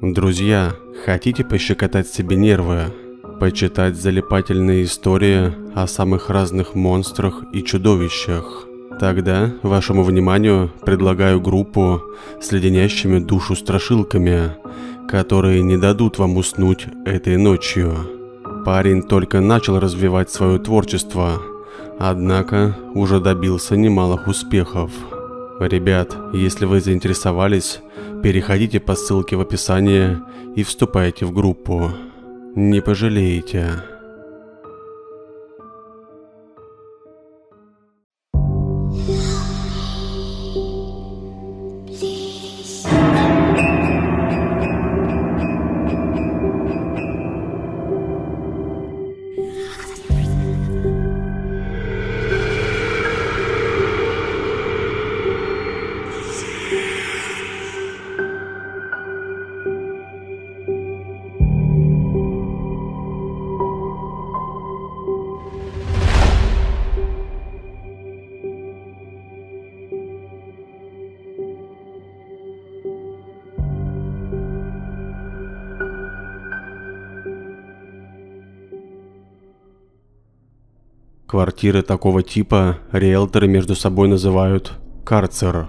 Друзья, хотите пощекотать себе нервы? Почитать залипательные истории о самых разных монстрах и чудовищах? Тогда вашему вниманию предлагаю группу с леденящими душу страшилками, которые не дадут вам уснуть этой ночью. Парень только начал развивать свое творчество, однако уже добился немалых успехов. Ребят, если вы заинтересовались, переходите по ссылке в описании и вступайте в группу. Не пожалеете. Квартиры такого типа риэлторы между собой называют карцер.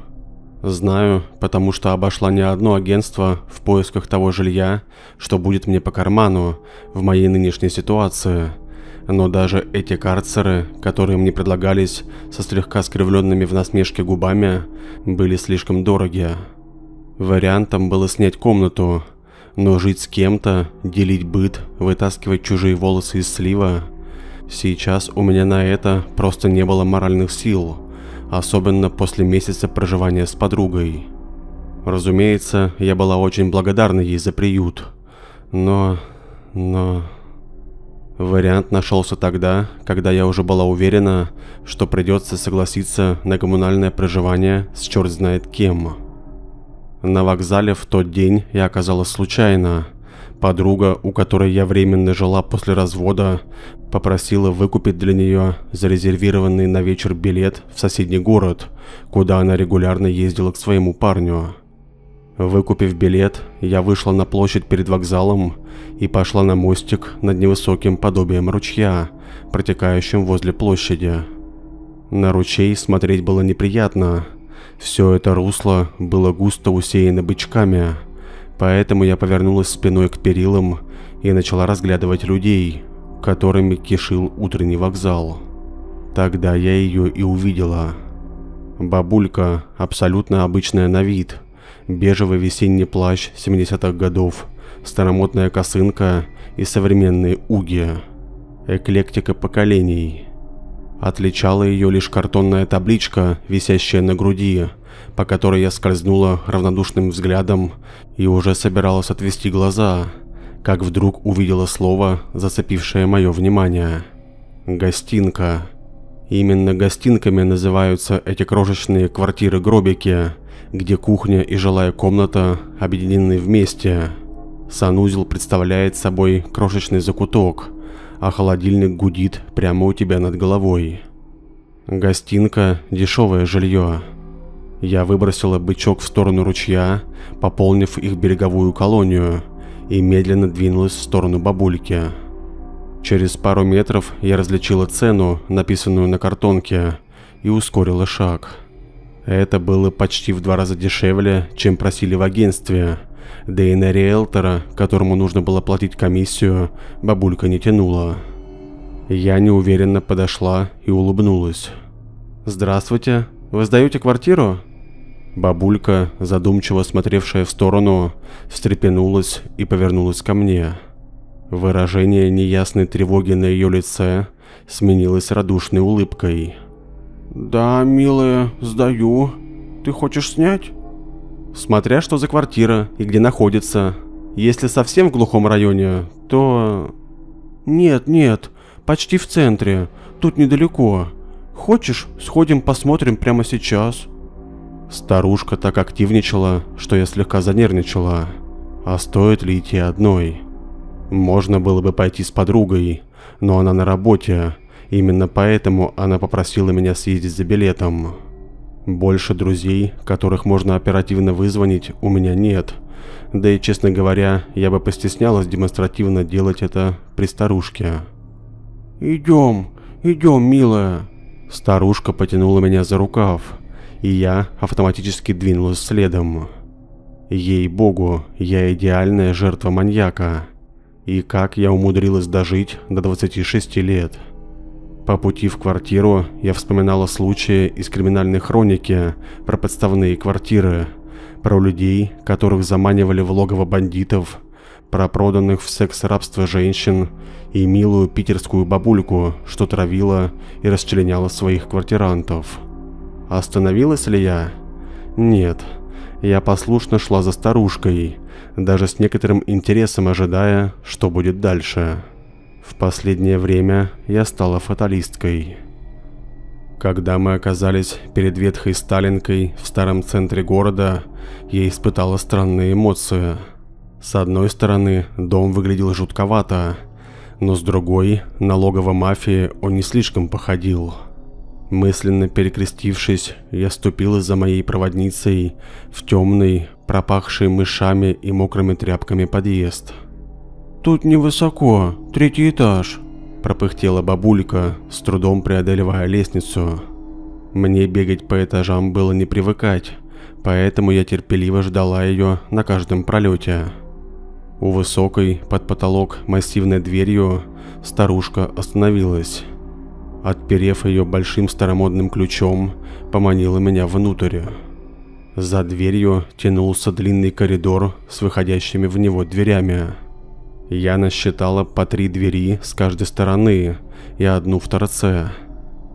Знаю, потому что обошла не одно агентство в поисках того жилья, что будет мне по карману в моей нынешней ситуации. Но даже эти карцеры, которые мне предлагались со слегка скривленными в насмешке губами, были слишком дороги. Вариантом было снять комнату, но жить с кем-то, делить быт, вытаскивать чужие волосы из слива – Сейчас у меня на это просто не было моральных сил, особенно после месяца проживания с подругой. Разумеется, я была очень благодарна ей за приют, но... но... Вариант нашелся тогда, когда я уже была уверена, что придется согласиться на коммунальное проживание с черт знает кем. На вокзале в тот день я оказалась случайно. Подруга, у которой я временно жила после развода, попросила выкупить для нее зарезервированный на вечер билет в соседний город, куда она регулярно ездила к своему парню. Выкупив билет, я вышла на площадь перед вокзалом и пошла на мостик над невысоким подобием ручья, протекающим возле площади. На ручей смотреть было неприятно. Все это русло было густо усеяно бычками, поэтому я повернулась спиной к перилам и начала разглядывать людей – которыми кишил утренний вокзал. Тогда я ее и увидела. Бабулька, абсолютно обычная на вид, бежевый весенний плащ 70-х годов, старомодная косынка и современные уги. Эклектика поколений. Отличала ее лишь картонная табличка, висящая на груди, по которой я скользнула равнодушным взглядом и уже собиралась отвести глаза – как вдруг увидела слово, зацепившее мое внимание. Гостинка. Именно гостинками называются эти крошечные квартиры-гробики, где кухня и жилая комната объединены вместе. Санузел представляет собой крошечный закуток, а холодильник гудит прямо у тебя над головой. Гостинка – дешевое жилье. Я выбросила бычок в сторону ручья, пополнив их береговую колонию – и медленно двинулась в сторону бабульки. Через пару метров я различила цену, написанную на картонке, и ускорила шаг. Это было почти в два раза дешевле, чем просили в агентстве, да и на риэлтора, которому нужно было платить комиссию, бабулька не тянула. Я неуверенно подошла и улыбнулась. «Здравствуйте, вы сдаете квартиру?» Бабулька, задумчиво смотревшая в сторону, встрепенулась и повернулась ко мне. Выражение неясной тревоги на ее лице сменилось радушной улыбкой. «Да, милая, сдаю. Ты хочешь снять?» «Смотря что за квартира и где находится. Если совсем в глухом районе, то...» «Нет, нет, почти в центре. Тут недалеко. Хочешь, сходим посмотрим прямо сейчас?» Старушка так активничала, что я слегка занервничала. А стоит ли идти одной? Можно было бы пойти с подругой, но она на работе. Именно поэтому она попросила меня съездить за билетом. Больше друзей, которых можно оперативно вызвонить, у меня нет. Да и, честно говоря, я бы постеснялась демонстративно делать это при старушке. «Идем, идем, милая!» Старушка потянула меня за рукав, и я автоматически двинулась следом. Ей-богу, я идеальная жертва маньяка. И как я умудрилась дожить до 26 лет. По пути в квартиру я вспоминала случаи из криминальной хроники про подставные квартиры, про людей, которых заманивали в логово бандитов, про проданных в секс-рабство женщин и милую питерскую бабульку, что травила и расчленяла своих квартирантов. Остановилась ли я? Нет. Я послушно шла за старушкой, даже с некоторым интересом ожидая, что будет дальше. В последнее время я стала фаталисткой. Когда мы оказались перед ветхой Сталинкой в старом центре города, я испытала странные эмоции. С одной стороны, дом выглядел жутковато, но с другой, на логово мафии он не слишком походил. Мысленно перекрестившись, я ступила за моей проводницей в темный, пропахший мышами и мокрыми тряпками подъезд. «Тут невысоко, третий этаж», пропыхтела бабулька, с трудом преодолевая лестницу. Мне бегать по этажам было не привыкать, поэтому я терпеливо ждала ее на каждом пролете. У высокой, под потолок массивной дверью, старушка остановилась. Отперев ее большим старомодным ключом, поманила меня внутрь. За дверью тянулся длинный коридор с выходящими в него дверями. Я насчитала по три двери с каждой стороны и одну в торце.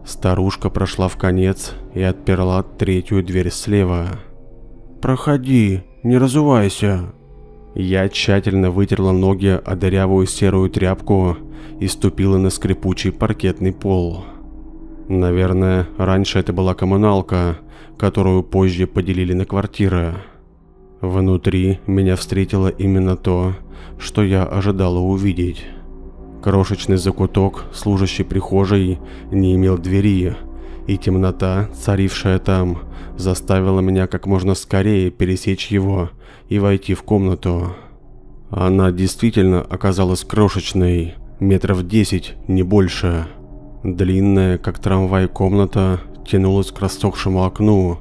Старушка прошла в конец и отперла третью дверь слева. «Проходи, не разувайся». Я тщательно вытерла ноги о дырявую серую тряпку и ступила на скрипучий паркетный пол. Наверное, раньше это была коммуналка, которую позже поделили на квартиры. Внутри меня встретило именно то, что я ожидала увидеть. Крошечный закуток, служащий прихожей, не имел двери, и темнота, царившая там, заставила меня как можно скорее пересечь его и войти в комнату. Она действительно оказалась крошечной, метров десять, не больше. Длинная, как трамвай, комната тянулась к рассохшему окну,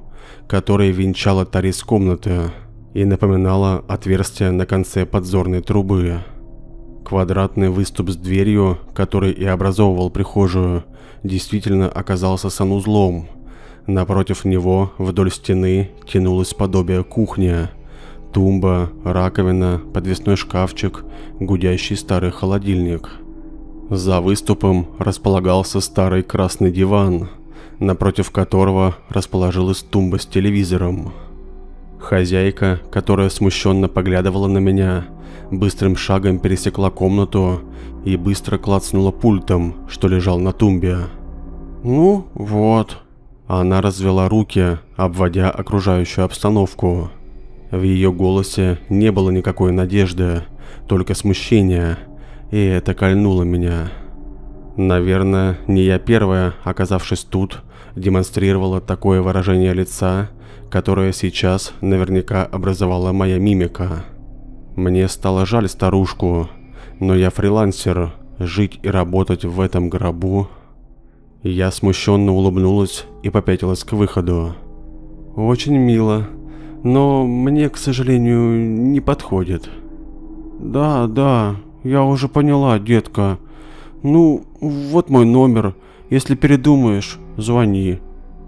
которое венчало торец комнаты и напоминала отверстие на конце подзорной трубы. Квадратный выступ с дверью, который и образовывал прихожую, действительно оказался санузлом. Напротив него вдоль стены тянулось подобие кухни. Тумба, раковина, подвесной шкафчик, гудящий старый холодильник. За выступом располагался старый красный диван, напротив которого расположилась тумба с телевизором. Хозяйка, которая смущенно поглядывала на меня, быстрым шагом пересекла комнату и быстро клацнула пультом, что лежал на тумбе. «Ну, вот». Она развела руки, обводя окружающую обстановку. В ее голосе не было никакой надежды, только смущение, и это кольнуло меня. Наверное, не я первая, оказавшись тут, демонстрировала такое выражение лица, которое сейчас наверняка образовала моя мимика. Мне стало жаль старушку, но я фрилансер, жить и работать в этом гробу... Я смущенно улыбнулась и попятилась к выходу. Очень мило, но мне, к сожалению, не подходит. Да, да, я уже поняла, детка. Ну, вот мой номер. Если передумаешь, звони.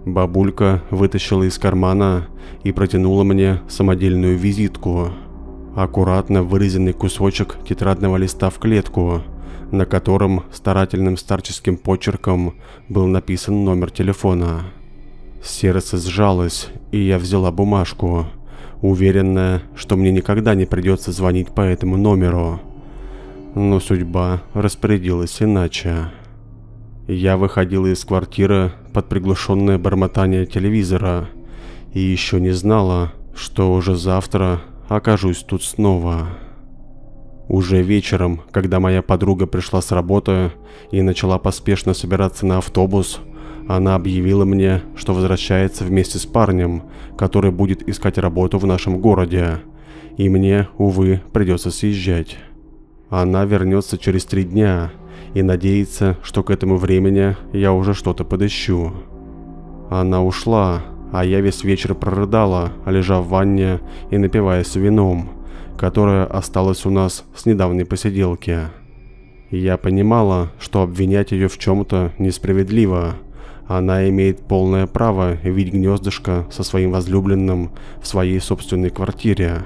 Бабулька вытащила из кармана и протянула мне самодельную визитку. Аккуратно вырезанный кусочек тетрадного листа в клетку, на котором старательным старческим почерком был написан номер телефона. Сердце сжалось, и я взяла бумажку, уверенная, что мне никогда не придется звонить по этому номеру. Но судьба распорядилась иначе. Я выходила из квартиры под приглушенное бормотание телевизора и еще не знала, что уже завтра окажусь тут снова. Уже вечером, когда моя подруга пришла с работы и начала поспешно собираться на автобус, Она объявила мне, что возвращается вместе с парнем, который будет искать работу в нашем городе. И мне, увы, придется съезжать. Она вернется через три дня и надеется, что к этому времени я уже что-то подыщу. Она ушла, а я весь вечер прорыдала, лежа в ванне и напиваясь вином, которое осталось у нас с недавней посиделки. Я понимала, что обвинять ее в чем-то несправедливо. Она имеет полное право видеть гнездышко со своим возлюбленным в своей собственной квартире.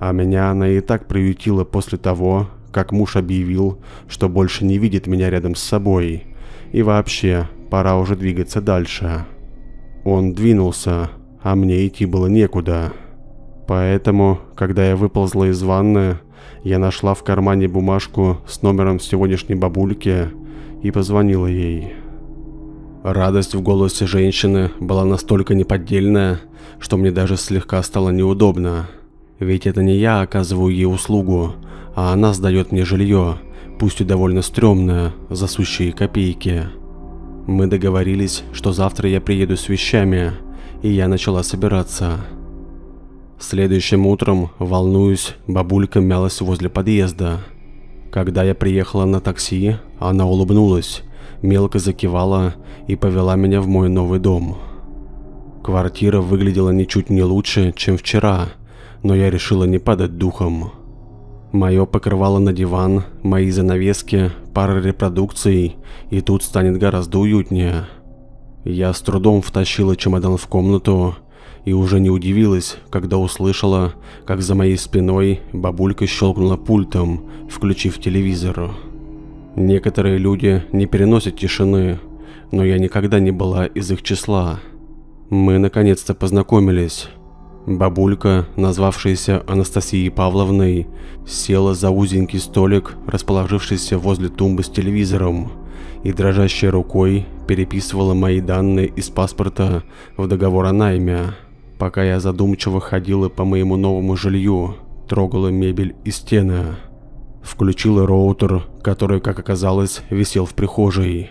А меня она и так приютила после того, как муж объявил, что больше не видит меня рядом с собой. И вообще, пора уже двигаться дальше. Он двинулся, а мне идти было некуда. Поэтому, когда я выползла из ванны, я нашла в кармане бумажку с номером сегодняшней бабульки и позвонила ей. Радость в голосе женщины была настолько неподдельная, что мне даже слегка стало неудобно. Ведь это не я оказываю ей услугу, а она сдает мне жилье, пусть и довольно стрёмное, за сущие копейки. Мы договорились, что завтра я приеду с вещами, и я начала собираться. Следующим утром, волнуюсь, бабулька мялась возле подъезда. Когда я приехала на такси, она улыбнулась, мелко закивала и повела меня в мой новый дом. Квартира выглядела ничуть не лучше, чем вчера, но я решила не падать духом. Мое покрывало на диван, мои занавески, пара репродукций, и тут станет гораздо уютнее. Я с трудом втащила чемодан в комнату и уже не удивилась, когда услышала, как за моей спиной бабулька щелкнула пультом, включив телевизор. Некоторые люди не переносят тишины, но я никогда не была из их числа. Мы наконец-то познакомились. Бабулька, назвавшаяся Анастасией Павловной, села за узенький столик, расположившийся возле тумбы с телевизором, и дрожащей рукой переписывала мои данные из паспорта в договор о найме пока я задумчиво ходила по моему новому жилью, трогала мебель и стены. Включила роутер, который, как оказалось, висел в прихожей.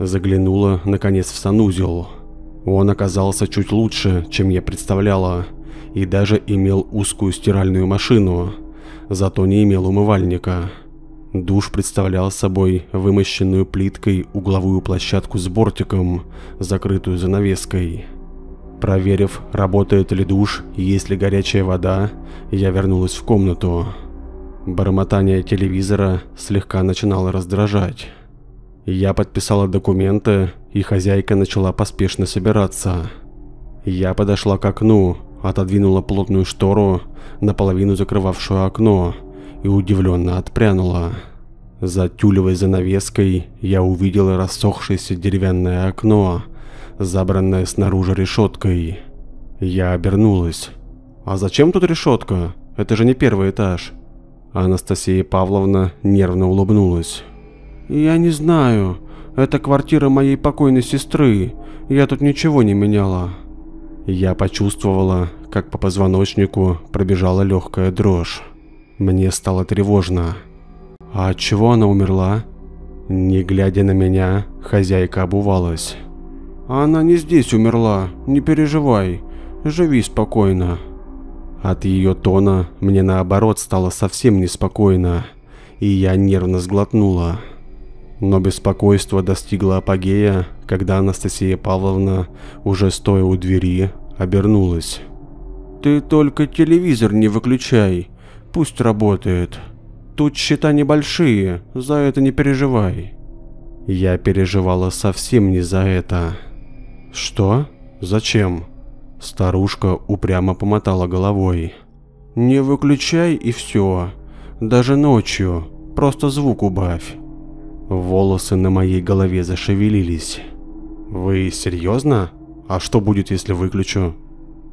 Заглянула, наконец, в санузел. Он оказался чуть лучше, чем я представляла, и даже имел узкую стиральную машину, зато не имел умывальника. Душ представлял собой вымощенную плиткой угловую площадку с бортиком, закрытую занавеской. Проверив, работает ли душ и есть ли горячая вода, я вернулась в комнату. Бормотание телевизора слегка начинало раздражать. Я подписала документы, и хозяйка начала поспешно собираться. Я подошла к окну, отодвинула плотную штору, наполовину закрывавшую окно, и удивленно отпрянула. За тюлевой занавеской я увидела рассохшееся деревянное окно, забранная снаружи решеткой. Я обернулась. «А зачем тут решетка? Это же не первый этаж». Анастасия Павловна нервно улыбнулась. «Я не знаю. Это квартира моей покойной сестры. Я тут ничего не меняла». Я почувствовала, как по позвоночнику пробежала легкая дрожь. Мне стало тревожно. А от чего она умерла? Не глядя на меня, хозяйка обувалась. Она не здесь умерла, не переживай, живи спокойно. От ее тона мне наоборот стало совсем неспокойно, и я нервно сглотнула. Но беспокойство достигло апогея, когда Анастасия Павловна, уже стоя у двери, обернулась. «Ты только телевизор не выключай, пусть работает. Тут счета небольшие, за это не переживай». Я переживала совсем не за это. «Что? Зачем?» Старушка упрямо помотала головой. «Не выключай и все. Даже ночью. Просто звук убавь». Волосы на моей голове зашевелились. «Вы серьезно? А что будет, если выключу?»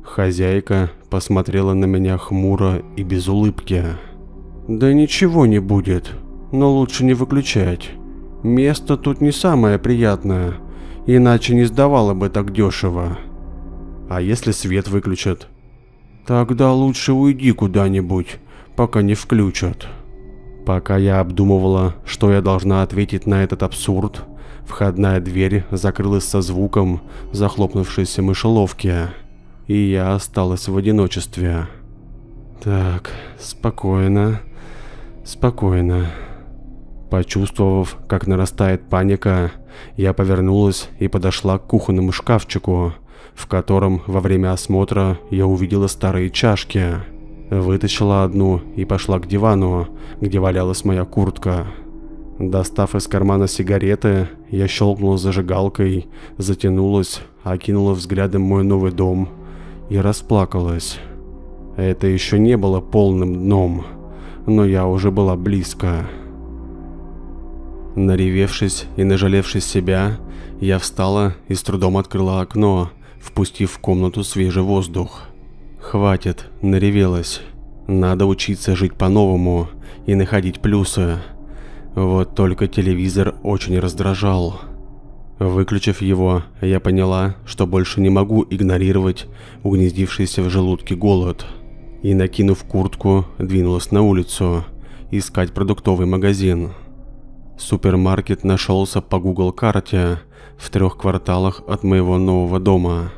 Хозяйка посмотрела на меня хмуро и без улыбки. «Да ничего не будет, но лучше не выключать. Место тут не самое приятное, иначе не сдавала бы так дешево. А если свет выключат? Тогда лучше уйди куда-нибудь, пока не включат. Пока я обдумывала, что я должна ответить на этот абсурд, Входная дверь закрылась со звуком захлопнувшейся мышеловки, и я осталась в одиночестве. Так, спокойно, спокойно. Почувствовав, как нарастает паника, я повернулась и подошла к кухонному шкафчику, в котором во время осмотра я увидела старые чашки. Вытащила одну и пошла к дивану, где валялась моя куртка. Достав из кармана сигареты, я щелкнула зажигалкой, затянулась, окинула взглядом мой новый дом и расплакалась. Это еще не было полным дном, но я уже была близко. Наревевшись и нажалевшись себя, я встала и с трудом открыла окно, впустив в комнату свежий воздух. Хватит, наревелась. Надо учиться жить по-новому и находить плюсы. Вот только телевизор очень раздражал. Выключив его, я поняла, что больше не могу игнорировать угнездившийся в желудке голод. И накинув куртку, двинулась на улицу, искать продуктовый магазин. Супермаркет нашелся по Google карте в трех кварталах от моего нового дома.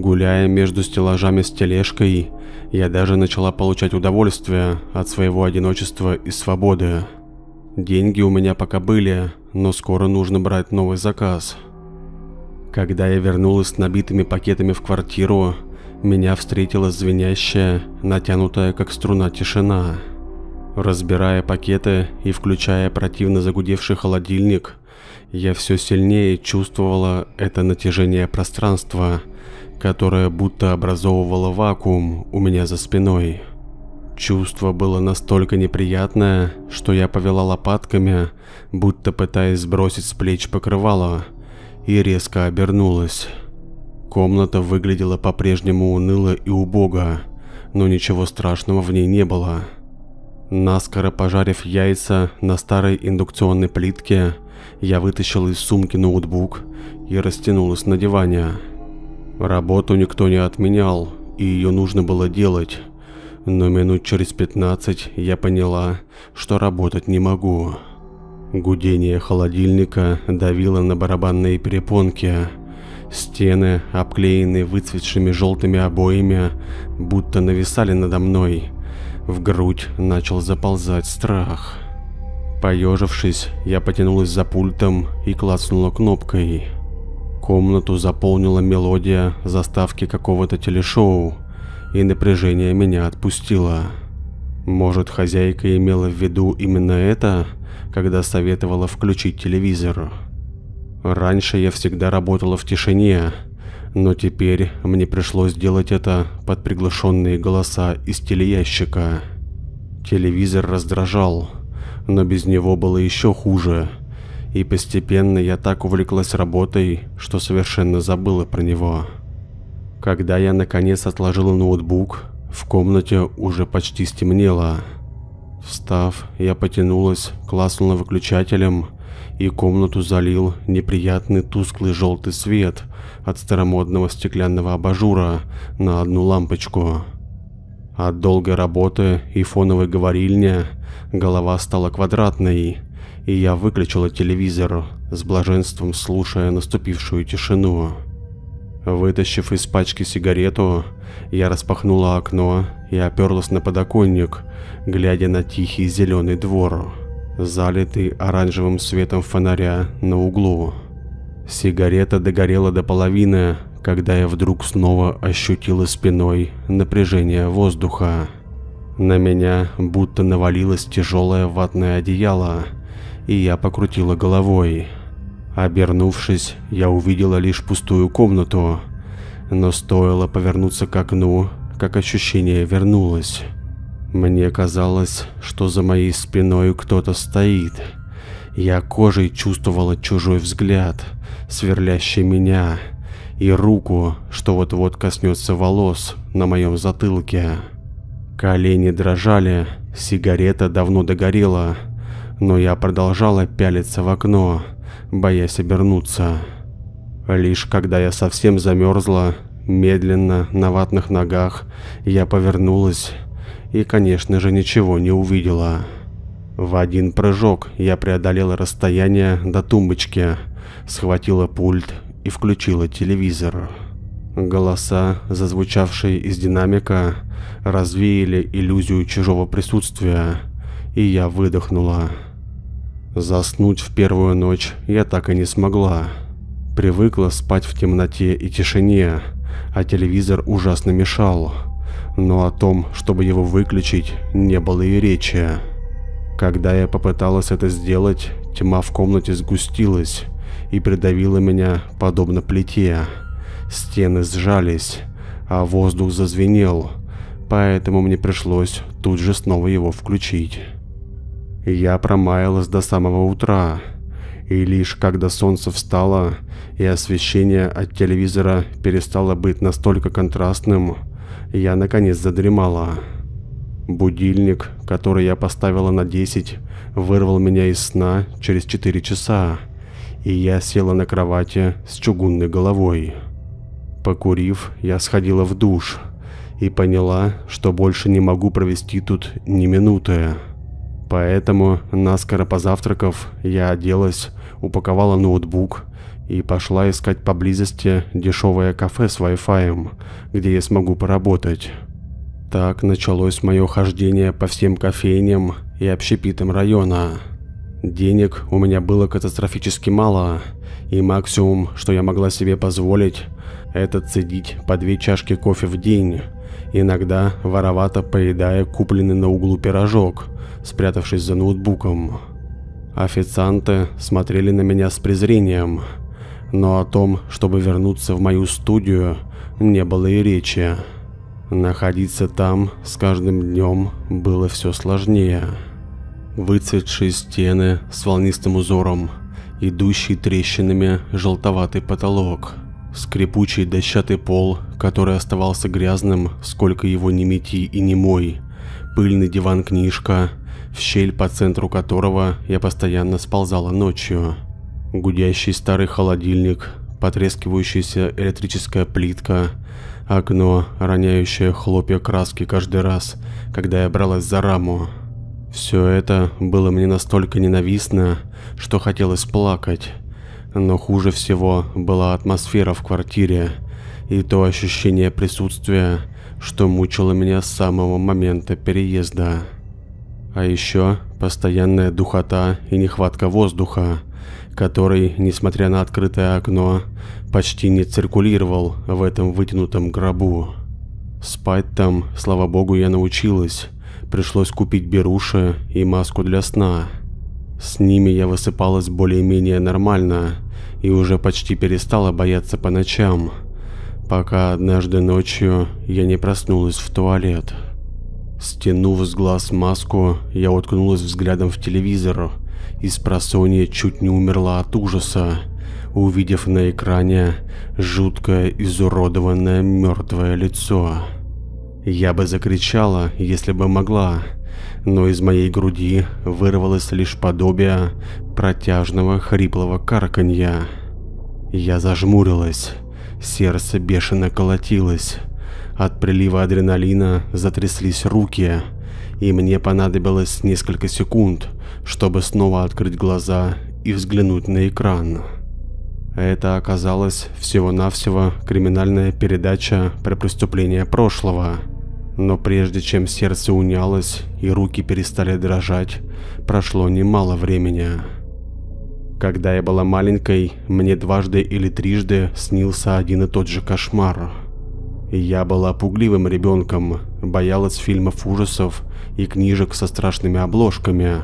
Гуляя между стеллажами с тележкой, я даже начала получать удовольствие от своего одиночества и свободы. Деньги у меня пока были, но скоро нужно брать новый заказ. Когда я вернулась с набитыми пакетами в квартиру, меня встретила звенящая, натянутая как струна тишина. Разбирая пакеты и включая противно загудевший холодильник, я все сильнее чувствовала это натяжение пространства, которое будто образовывало вакуум у меня за спиной. Чувство было настолько неприятное, что я повела лопатками, будто пытаясь сбросить с плеч покрывало, и резко обернулась. Комната выглядела по-прежнему уныло и убого, но ничего страшного в ней не было. Наскоро пожарив яйца на старой индукционной плитке, я вытащил из сумки ноутбук и растянулась на диване. Работу никто не отменял, и ее нужно было делать, но минут через 15 я поняла, что работать не могу. Гудение холодильника давило на барабанные перепонки. Стены, обклеенные выцветшими желтыми обоями, будто нависали надо мной. В грудь начал заползать страх. Поежившись, я потянулась за пультом и клацнула кнопкой. Комнату заполнила мелодия заставки какого-то телешоу – и напряжение меня отпустило. Может, хозяйка имела в виду именно это, когда советовала включить телевизор. Раньше я всегда работала в тишине, но теперь мне пришлось делать это под приглушенные голоса из телеящика. Телевизор раздражал, но без него было еще хуже, и постепенно я так увлеклась работой, что совершенно забыла про него. Когда я наконец отложила ноутбук, в комнате уже почти стемнело. Встав, я потянулась, класнула выключателем, и комнату залил неприятный тусклый желтый свет от старомодного стеклянного абажура на одну лампочку. От долгой работы и фоновой говорильни голова стала квадратной, и я выключила телевизор, с блаженством слушая наступившую тишину. Вытащив из пачки сигарету, я распахнула окно и оперлась на подоконник, глядя на тихий зеленый двор, залитый оранжевым светом фонаря на углу. Сигарета догорела до половины, когда я вдруг снова ощутила спиной напряжение воздуха. На меня будто навалилось тяжелое ватное одеяло, и я покрутила головой. Обернувшись, я увидела лишь пустую комнату, но стоило повернуться к окну, как ощущение вернулось. Мне казалось, что за моей спиной кто-то стоит. Я кожей чувствовала чужой взгляд, сверлящий меня, и руку, что вот-вот коснется волос на моем затылке. Колени дрожали, сигарета давно догорела, но я продолжала пялиться в окно, боясь обернуться. Лишь когда я совсем замерзла, медленно, на ватных ногах, я повернулась и, конечно же, ничего не увидела. В один прыжок я преодолела расстояние до тумбочки, схватила пульт и включила телевизор. Голоса, зазвучавшие из динамика, развеяли иллюзию чужого присутствия, и я выдохнула. Заснуть в первую ночь я так и не смогла. Привыкла спать в темноте и тишине, а телевизор ужасно мешал. Но о том, чтобы его выключить, не было и речи. Когда я попыталась это сделать, тьма в комнате сгустилась и придавила меня подобно плите. Стены сжались, а воздух зазвенел, поэтому мне пришлось тут же снова его включить. Я промаялась до самого утра, и лишь когда солнце встало и освещение от телевизора перестало быть настолько контрастным, я наконец задремала. Будильник, который я поставила на 10, вырвал меня из сна через 4 часа, и я села на кровати с чугунной головой. Покурив, я сходила в душ и поняла, что больше не могу провести тут ни минуты. Поэтому, наскоро позавтракав, я оделась, упаковала ноутбук и пошла искать поблизости дешевое кафе с Wi-Fi, где я смогу поработать. Так началось мое хождение по всем кофейням и общепитам района. Денег у меня было катастрофически мало, и максимум, что я могла себе позволить, это цедить по две чашки кофе в день, иногда воровато поедая купленный на углу пирожок – спрятавшись за ноутбуком. Официанты смотрели на меня с презрением, но о том, чтобы вернуться в мою студию, не было и речи. Находиться там с каждым днем было все сложнее. Выцветшие стены с волнистым узором, идущий трещинами желтоватый потолок, скрипучий дощатый пол, который оставался грязным, сколько его не мети и не мой, пыльный диван-книжка, в щель по центру которого я постоянно сползала ночью. Гудящий старый холодильник, потрескивающаяся электрическая плитка, окно, роняющее хлопья краски каждый раз, когда я бралась за раму. Все это было мне настолько ненавистно, что хотелось плакать. Но хуже всего была атмосфера в квартире и то ощущение присутствия, что мучило меня с самого момента переезда. А еще постоянная духота и нехватка воздуха, который, несмотря на открытое окно, почти не циркулировал в этом вытянутом гробу. Спать там, слава богу, я научилась. Пришлось купить беруши и маску для сна. С ними я высыпалась более-менее нормально и уже почти перестала бояться по ночам, пока однажды ночью я не проснулась в туалет. Стянув с глаз маску, я уткнулась взглядом в телевизор и с просонья чуть не умерла от ужаса, увидев на экране жуткое изуродованное мертвое лицо. Я бы закричала, если бы могла, но из моей груди вырвалось лишь подобие протяжного хриплого карканья. Я зажмурилась, сердце бешено колотилось, от прилива адреналина затряслись руки, и мне понадобилось несколько секунд, чтобы снова открыть глаза и взглянуть на экран. Это оказалось всего-навсего криминальная передача про преступления прошлого. Но прежде чем сердце унялось и руки перестали дрожать, прошло немало времени. Когда я была маленькой, мне дважды или трижды снился один и тот же кошмар – я была пугливым ребенком, боялась фильмов ужасов и книжек со страшными обложками.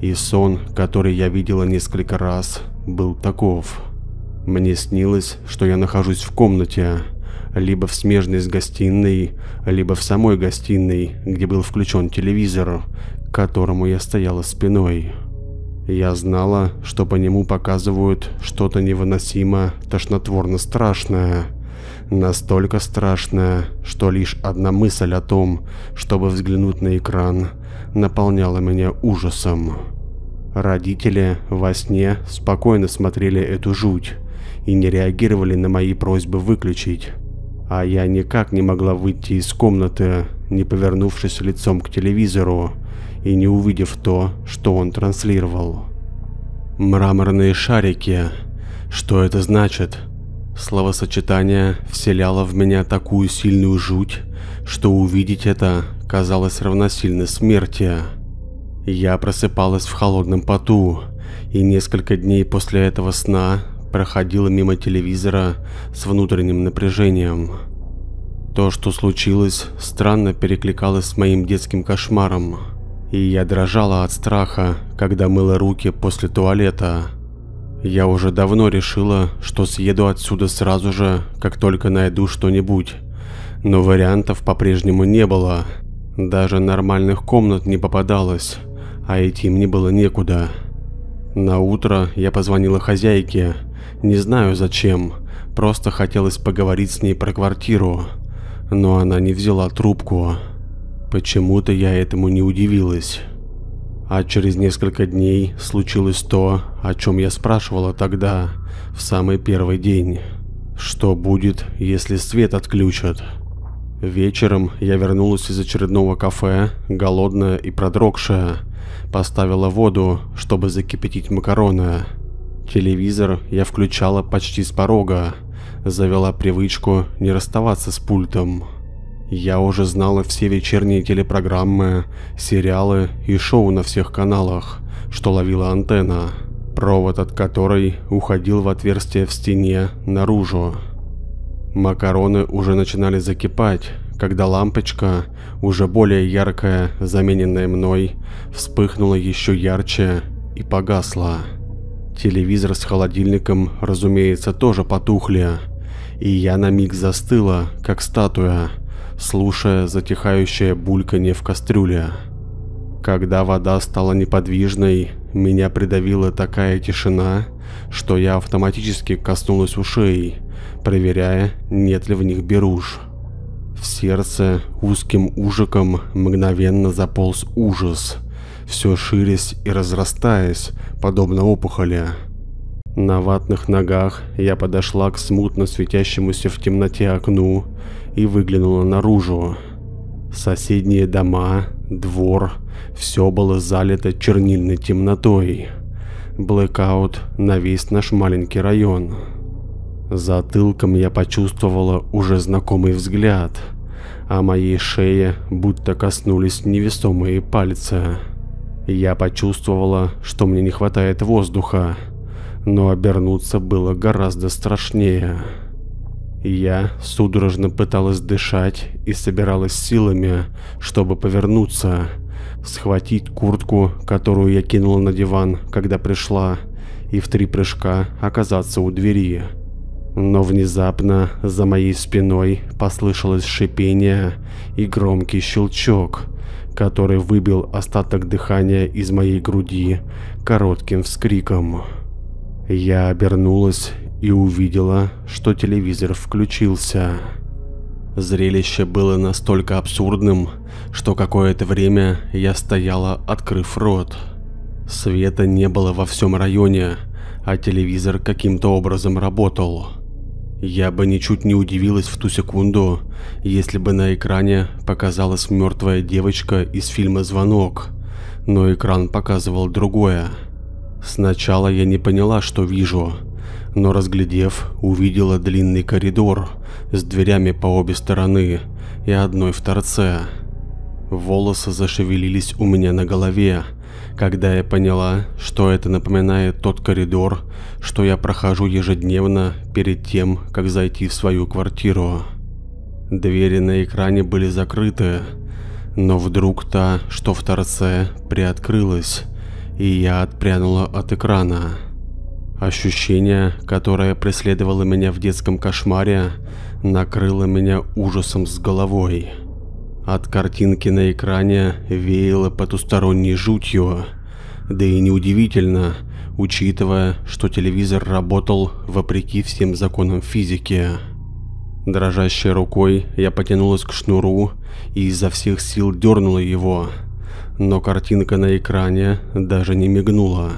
И сон, который я видела несколько раз, был таков. Мне снилось, что я нахожусь в комнате, либо в смежной с гостиной, либо в самой гостиной, где был включен телевизор, к которому я стояла спиной. Я знала, что по нему показывают что-то невыносимо тошнотворно страшное – Настолько страшная, что лишь одна мысль о том, чтобы взглянуть на экран, наполняла меня ужасом. Родители во сне спокойно смотрели эту жуть и не реагировали на мои просьбы выключить, а я никак не могла выйти из комнаты, не повернувшись лицом к телевизору и не увидев то, что он транслировал. Мраморные шарики, Что это значит? Словосочетание вселяло в меня такую сильную жуть, что увидеть это казалось равносильно смерти. Я просыпалась в холодном поту, и несколько дней после этого сна проходила мимо телевизора с внутренним напряжением. То, что случилось, странно перекликалось с моим детским кошмаром, и я дрожала от страха, когда мыла руки после туалета. Я уже давно решила, что съеду отсюда сразу же, как только найду что-нибудь. Но вариантов по-прежнему не было. Даже нормальных комнат не попадалось, а идти мне было некуда. На утро я позвонила хозяйке. Не знаю зачем, просто хотелось поговорить с ней про квартиру. Но она не взяла трубку. Почему-то я этому не удивилась. А через несколько дней случилось то, о чем я спрашивала тогда, в самый первый день. Что будет, если свет отключат? Вечером я вернулась из очередного кафе, голодная и продрогшая. Поставила воду, чтобы закипятить макароны. Телевизор я включала почти с порога. Завела привычку не расставаться с пультом. Я уже знала все вечерние телепрограммы, сериалы и шоу на всех каналах, что ловила антенна, провод от которой уходил в отверстие в стене наружу. Макароны уже начинали закипать, когда лампочка, уже более яркая, замененная мной, вспыхнула еще ярче и погасла. Телевизор с холодильником, разумеется, тоже потухли, и я на миг застыла, как статуя, слушая затихающее бульканье в кастрюле. Когда вода стала неподвижной, меня придавила такая тишина, что я автоматически коснулась ушей, проверяя, нет ли в них беруш. В сердце узким ужиком мгновенно заполз ужас, все ширясь и разрастаясь, подобно опухоли. На ватных ногах я подошла к смутно светящемуся в темноте окну и выглянула наружу. Соседние дома, двор, все было залито чернильной темнотой. Блэкаут на весь наш маленький район. Затылком я почувствовала уже знакомый взгляд, а моей шее будто коснулись невесомые пальцы. Я почувствовала, что мне не хватает воздуха, но обернуться было гораздо страшнее. Я судорожно пыталась дышать и собиралась силами, чтобы повернуться, схватить куртку, которую я кинула на диван, когда пришла, и в три прыжка оказаться у двери. Но внезапно за моей спиной послышалось шипение и громкий щелчок, который выбил остаток дыхания из моей груди коротким вскриком. Я обернулась и увидела, что телевизор включился. Зрелище было настолько абсурдным, что какое-то время я стояла, открыв рот. Света не было во всем районе, а телевизор каким-то образом работал. Я бы ничуть не удивилась в ту секунду, если бы на экране показалась мертвая девочка из фильма «Звонок», но экран показывал другое. Сначала я не поняла, что вижу, но разглядев, увидела длинный коридор с дверями по обе стороны и одной в торце. Волосы зашевелились у меня на голове, когда я поняла, что это напоминает тот коридор, что я прохожу ежедневно перед тем, как зайти в свою квартиру. Двери на экране были закрыты, но вдруг та, что в торце, приоткрылась, и я отпрянула от экрана. Ощущение, которое преследовало меня в детском кошмаре, накрыло меня ужасом с головой. От картинки на экране веяло потусторонней жутью, да и неудивительно, учитывая, что телевизор работал вопреки всем законам физики. Дрожащей рукой я потянулась к шнуру и изо всех сил дернула его, но картинка на экране даже не мигнула.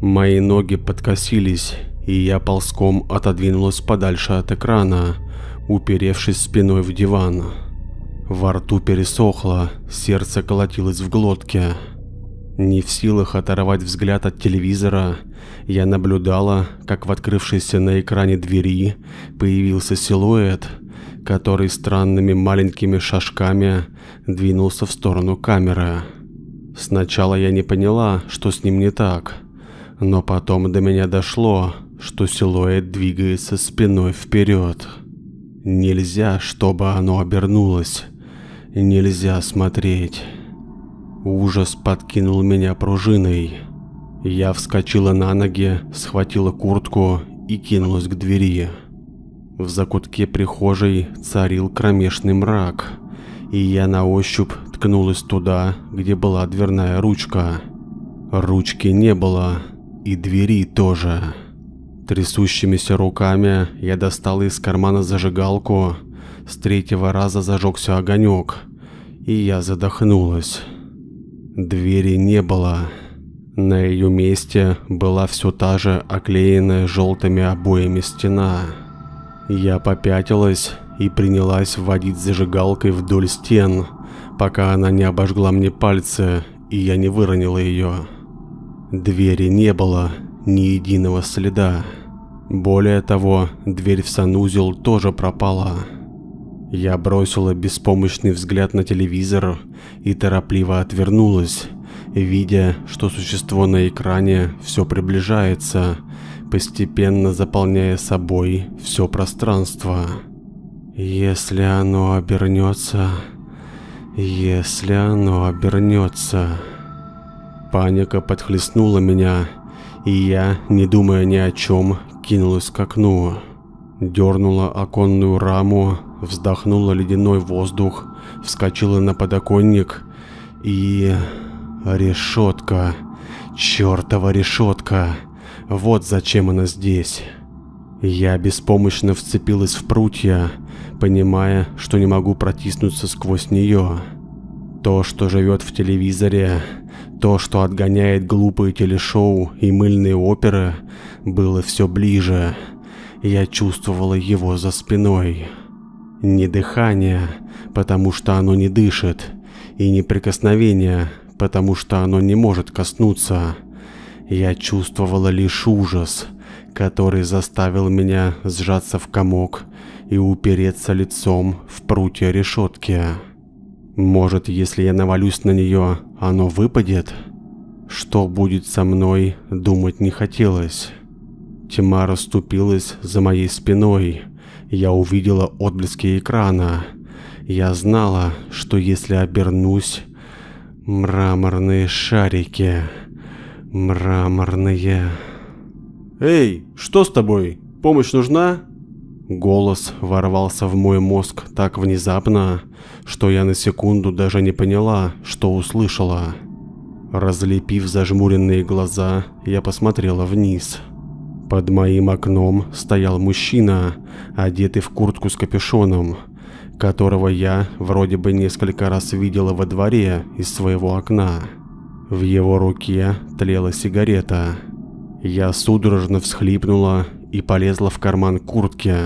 Мои ноги подкосились, и я ползком отодвинулась подальше от экрана, уперевшись спиной в диван. Во рту пересохло, сердце колотилось в глотке. Не в силах оторвать взгляд от телевизора, я наблюдала, как в открывшейся на экране двери появился силуэт, который странными маленькими шажками двинулся в сторону камеры. Сначала я не поняла, что с ним не так, но потом до меня дошло, что силуэт двигается спиной вперед. Нельзя, чтобы оно обернулось. Нельзя смотреть. Ужас подкинул меня пружиной. Я вскочила на ноги, схватила куртку и кинулась к двери. В закутке прихожей царил кромешный мрак, и я на ощупь ткнулась туда, где была дверная ручка. Ручки не было, и двери тоже. Трясущимися руками я достала из кармана зажигалку, с третьего раза зажегся огонек, и я задохнулась. Двери не было. На ее месте была все та же оклеенная желтыми обоями стена. Я попятилась и принялась вводить зажигалкой вдоль стен, пока она не обожгла мне пальцы и я не выронила ее. Двери не было, ни единого следа. Более того, дверь в санузел тоже пропала. Я бросила беспомощный взгляд на телевизор и торопливо отвернулась, видя, что существо на экране все приближается, постепенно заполняя собой все пространство. Если оно обернется, если оно обернется. Паника подхлестнула меня, и я, не думая ни о чем, кинулась к окну. Дернула оконную раму, вздохнула ледяной воздух, вскочила на подоконник и... Решетка. Чертова решетка. Вот зачем она здесь. Я беспомощно вцепилась в прутья, понимая, что не могу протиснуться сквозь нее. То, что живет в телевизоре, то, что отгоняет глупые телешоу и мыльные оперы, было все ближе. Я чувствовала его за спиной. Не дыхание, потому что оно не дышит, и не прикосновение, потому что оно не может коснуться. Я чувствовала лишь ужас, который заставил меня сжаться в комок и упереться лицом в прутья решетки. Может, если я навалюсь на нее, оно выпадет? Что будет со мной, думать не хотелось. Тьма расступилась за моей спиной. Я увидела отблески экрана. Я знала, что если обернусь... Мраморные шарики. Мраморные... «Эй, что с тобой? Помощь нужна?» Голос ворвался в мой мозг так внезапно, что я на секунду даже не поняла, что услышала. Разлепив зажмуренные глаза, я посмотрела вниз. Под моим окном стоял мужчина, одетый в куртку с капюшоном, которого я вроде бы несколько раз видела во дворе из своего окна. В его руке тлела сигарета. Я судорожно всхлипнула и полезла в карман куртки,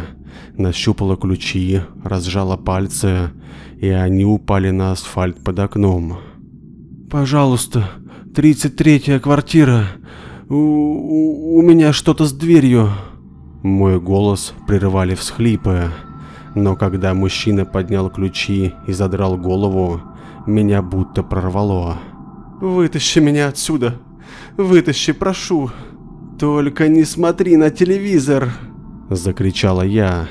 нащупала ключи, разжала пальцы, и они упали на асфальт под окном. «Пожалуйста, 33-я квартира. У, меня что-то с дверью». Мой голос прерывали всхлипы, но когда мужчина поднял ключи и задрал голову, меня будто прорвало. «Вытащи меня отсюда! Вытащи, прошу!» «Только не смотри на телевизор!» Закричала я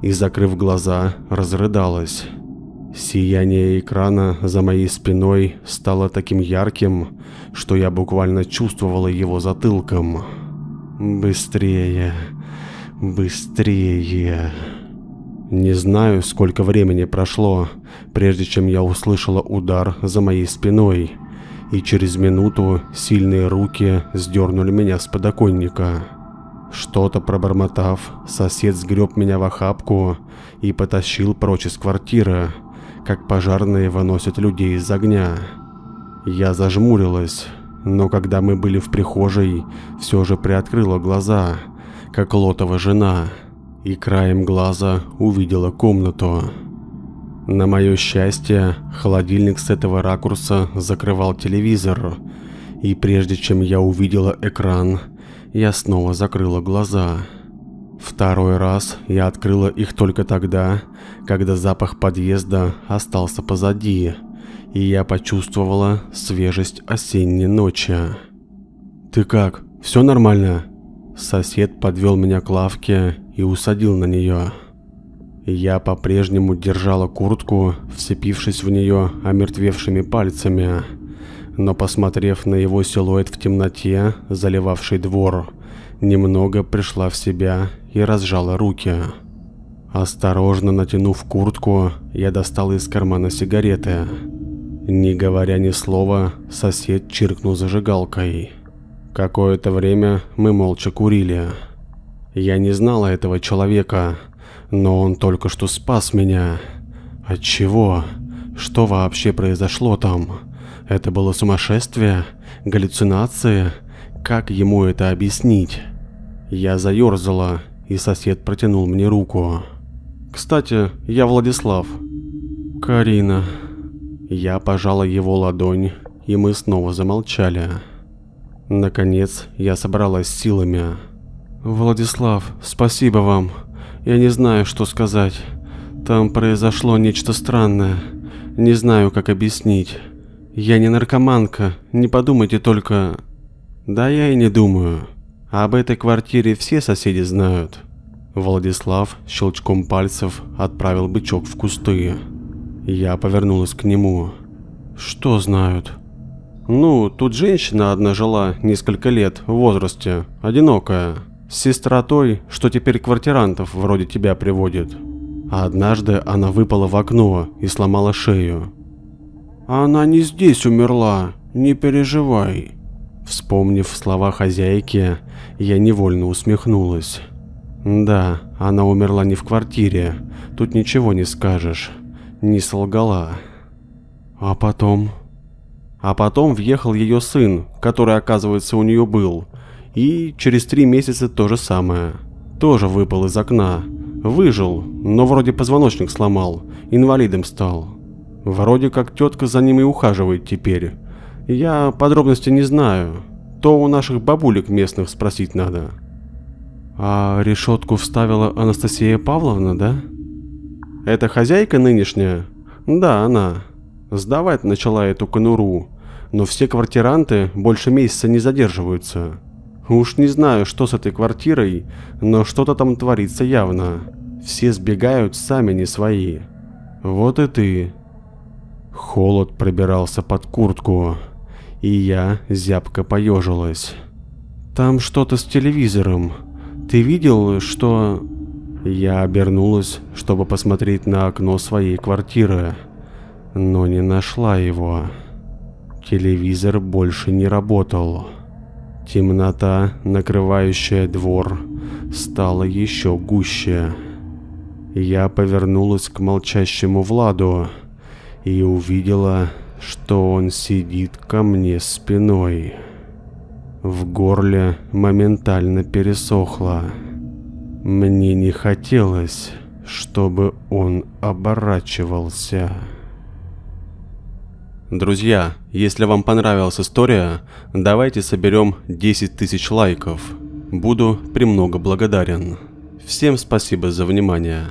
и, закрыв глаза, разрыдалась. Сияние экрана за моей спиной стало таким ярким, что я буквально чувствовала его затылком. Быстрее, быстрее. Не знаю, сколько времени прошло, прежде чем я услышала удар за моей спиной – и через минуту сильные руки сдернули меня с подоконника. Что-то пробормотав, сосед сгреб меня в охапку и потащил прочь из квартиры, как пожарные выносят людей из огня. Я зажмурилась, но когда мы были в прихожей, все же приоткрыла глаза, как Лотова жена, и краем глаза увидела комнату. На мое счастье, холодильник с этого ракурса закрывал телевизор, И прежде чем я увидела экран, я снова закрыла глаза. Второй раз я открыла их только тогда, когда запах подъезда остался позади, и я почувствовала свежесть осенней ночи. «Ты как? Все нормально?» Сосед подвел меня к лавке и усадил на нее. Я по-прежнему держала куртку, вцепившись в нее омертвевшими пальцами. Но посмотрев на его силуэт в темноте, заливавший двор, немного пришла в себя и разжала руки. Осторожно натянув куртку, я достала из кармана сигареты. Не говоря ни слова, сосед чиркнул зажигалкой. Какое-то время мы молча курили. Я не знала этого человека, но он только что спас меня. От чего? Что вообще произошло там? Это было сумасшествие? Галлюцинации? Как ему это объяснить? Я заерзала, и сосед протянул мне руку. «Кстати, я Владислав». «Карина». Я пожала его ладонь, и мы снова замолчали. Наконец, я собралась силами. «Владислав, спасибо вам. Я не знаю, что сказать. Там произошло нечто странное. Не знаю, как объяснить. Я не наркоманка, не подумайте только... Да я и не думаю. Об этой квартире все соседи знают. Владислав щелчком пальцев отправил бычок в кусты. Я повернулась к нему. Что знают? Ну, тут женщина одна жила несколько лет в возрасте, одинокая. Сестра той, что теперь квартирантов вроде тебя приводит. А однажды она выпала в окно и сломала шею. «Она не здесь умерла, не переживай». Вспомнив слова хозяйки, я невольно усмехнулась. Да, она умерла не в квартире, тут ничего не скажешь, не солгала. А потом... А потом въехал ее сын, который, оказывается, у нее был, и через три месяца то же самое. Тоже выпал из окна. Выжил, но вроде позвоночник сломал, инвалидом стал. Вроде как тетка за ним и ухаживает теперь. Я подробности не знаю. То у наших бабулек местных спросить надо. А решетку вставила Анастасия Павловна, да? Это хозяйка нынешняя? Да, она. Сдавать начала эту конуру, но все квартиранты больше месяца не задерживаются. Уж не знаю, что с этой квартирой, но что-то там творится явно. Все сбегают сами не свои. Вот и ты. Холод пробирался под куртку, и я зябко поежилась. Там что-то с телевизором. Ты видел, что... Я обернулась, чтобы посмотреть на окно своей квартиры, но не нашла его. Телевизор больше не работал. Темнота, накрывающая двор, стала еще гуще. Я повернулась к молчащему Владу и увидела, что он сидит ко мне спиной. В горле моментально пересохло. Мне не хотелось, чтобы он оборачивался. Друзья, если вам понравилась история, давайте соберем 10 тысяч лайков. Буду премного благодарен. Всем спасибо за внимание.